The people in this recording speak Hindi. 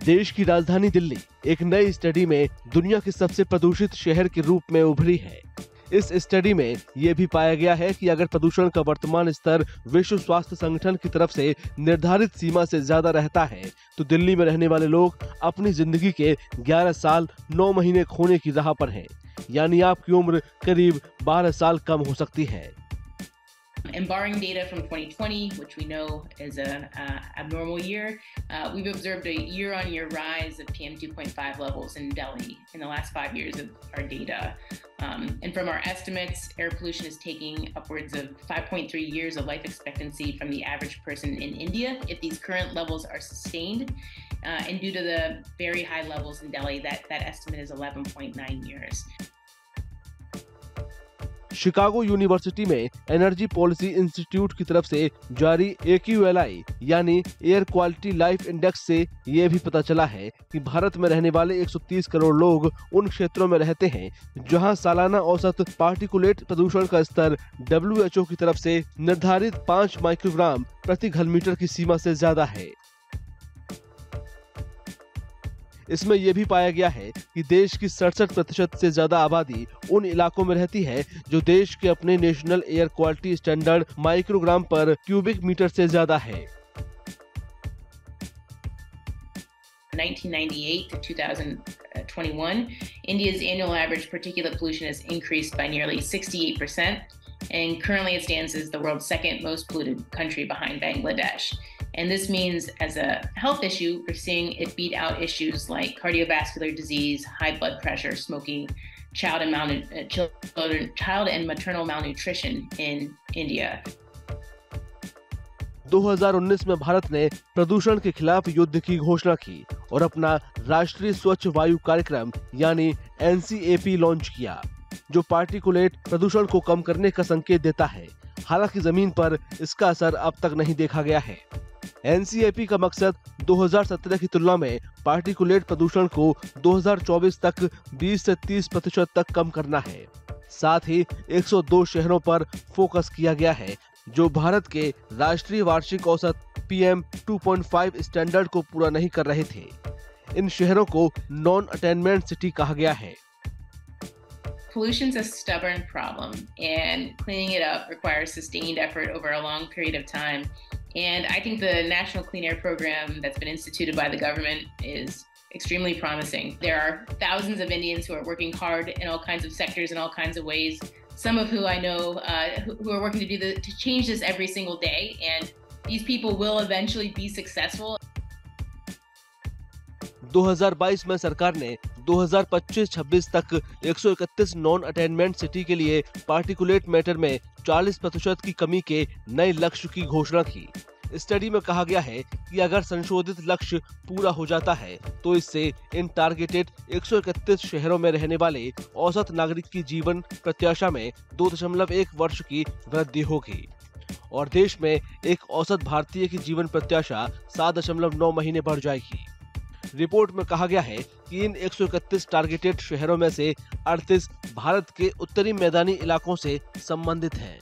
देश की राजधानी दिल्ली एक नई स्टडी में दुनिया के सबसे प्रदूषित शहर के रूप में उभरी है। इस स्टडी में ये भी पाया गया है कि अगर प्रदूषण का वर्तमान स्तर विश्व स्वास्थ्य संगठन की तरफ़ से निर्धारित सीमा से ज़्यादा रहता है तो दिल्ली में रहने वाले लोग अपनी ज़िंदगी के 11 साल 9 महीने खोने की राह पर हैं। यानी आपकी उम्र करीब 12 साल कम हो सकती है। And borrowing data from 2020, which we know is a uh, abnormal year, uh, we've observed a year-on-year rise of PM2.5 levels in Delhi in the last five years of our data. Um, and from our estimates, air pollution is taking upwards of 5.3 years of life expectancy from the average person in India if these current levels are sustained. Uh, and due to the very high levels in Delhi, that, that estimate is 11.9 years. Chicago university में एनर्जी पॉलिसी इंस्टीट्यूट की तरफ़ से जारी ए यानी एयर क्वालिटी लाइफ इंडेक्स से ये भी पता चला है कि भारत में रहने वाले 130 करोड़ लोग उन क्षेत्रों में रहते हैं जहाँ सालाना औसत पार्टिकुलेट प्रदूषण का स्तर डब्ल्यूएचओ की तरफ़ से निर्धारित पाँच माइक्रोग्राम प्रति घन मीटर की सीमा से ज़्यादा है। इसमें यह भी पाया गया है कि देश की सड़सठ प्रतिशत से ज़्यादा आबादी उन इलाकों में रहती है जो देश के अपने national air quality standard microgram पर क्यूबिक मीटर से ज़्यादा है 1998 to 2021, India's annual average particulate pollution has increased by nearly 68%, and currently it stands as the world's second most polluted country behind Bangladesh. And this means, as a health issue, we're seeing it beat out issues like cardiovascular disease, high blood pressure, smoking, child and, malnu- uh, children, child and maternal malnutrition in India. 2019 में भारत ने प्रदूषण के खिलाफ युद्ध की घोषणा की और अपना राष्ट्रीय स्वच्छ वायु कार्यक्रम यानी एनसीएपी लॉन्च किया जो पार्टिकुलेट प्रदूषण को कम करने का संकेत देता है हालाँकि ज़मीन पर इसका असर अब तक नहीं देखा गया है एनसीएपी का मकसद 2017 की तुलना में पार्टिकुलेट प्रदूषण को 2024 तक 20 से 30 प्रतिशत तक कम करना है। साथ ही 102 शहरों पर फोकस किया गया है जो भारत के राष्ट्रीय वार्षिक औसत पीएम 2.5 स्टैंडर्ड को पूरा नहीं कर रहे थे। इन शहरों को नॉन अटेनमेंट सिटी कहा गया है। Pollution's a stubborn problem, and cleaning it up requires sustained effort over a long period of time. And I think the National Clean Air Program that's been instituted by the government is extremely promising. There are thousands of Indians who are working hard in all kinds of sectors in all kinds of ways. Some of who I know uh, who are working to do the to change this every single day, and these people will eventually be successful. 2022 में सरकार ने 2025-26 तक 131 नॉन अटेनमेंट सिटी के लिए पार्टिकुलेट मैटर में 40 प्रतिशत की कमी के नए लक्ष्य की घोषणा की। स्टडी में कहा गया है कि अगर संशोधित लक्ष्य पूरा हो जाता है तो इससे इन टारगेटेड 131 शहरों में रहने वाले औसत नागरिक की जीवन प्रत्याशा में 2.1 वर्ष की वृद्धि होगी। और देश में एक औसत भारतीय की जीवन प्रत्याशा 7.9 महीने बढ़ जाएगी। रिपोर्ट में कहा गया है कि इन 131 टारगेटेड शहरों में से 38 भारत के उत्तरी मैदानी इलाकों से संबंधित हैं।